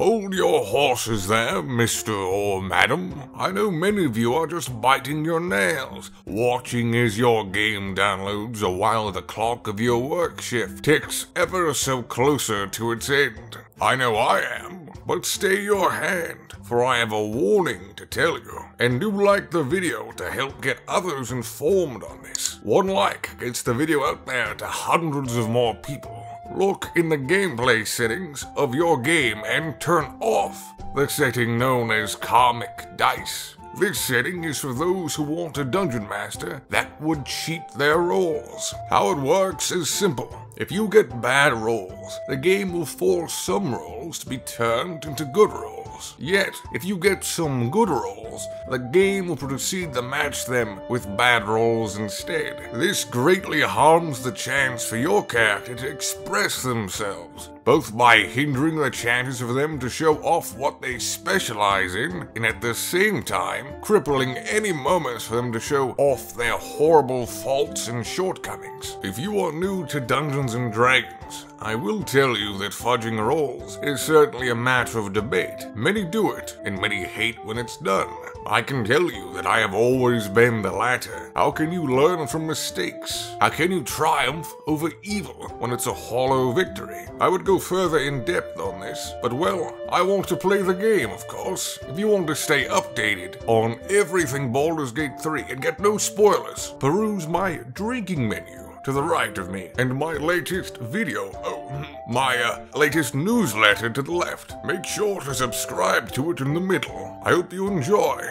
Hold your horses there, Mr. or Madam. I know many of you are just biting your nails, watching as your game downloads while the clock of your work shift ticks ever so closer to its end. I know I am, but stay your hand, for I have a warning to tell you. And do like the video to help get others informed on this. One like gets the video out there to hundreds of more people. Look in the gameplay settings of your game and turn off the setting known as Karmic Dice. This setting is for those who want a dungeon master that would cheat their rolls. How it works is simple. If you get bad rolls, the game will force some rolls to be turned into good rolls. Yet, if you get some good rolls, the game will proceed to match them with bad rolls instead. This greatly harms the chance for your character to express themselves, both by hindering the chances for them to show off what they specialize in, and at the same time, crippling any moments for them to show off their horrible faults and shortcomings. If you are new to Dungeons and Dragons, I will tell you that fudging rolls is certainly a matter of debate. Many do it, and many hate when it's done. I can tell you that I have always been the latter. How can you learn from mistakes? How can you triumph over evil when it's a hollow victory? I would go further in depth on this, but well, I want to play the game, of course. If you want to stay updated on everything Baldur's Gate 3 and get no spoilers, peruse my drinking menu to the right of me, and my latest video, oh, my uh, latest newsletter to the left. Make sure to subscribe to it in the middle. I hope you enjoy.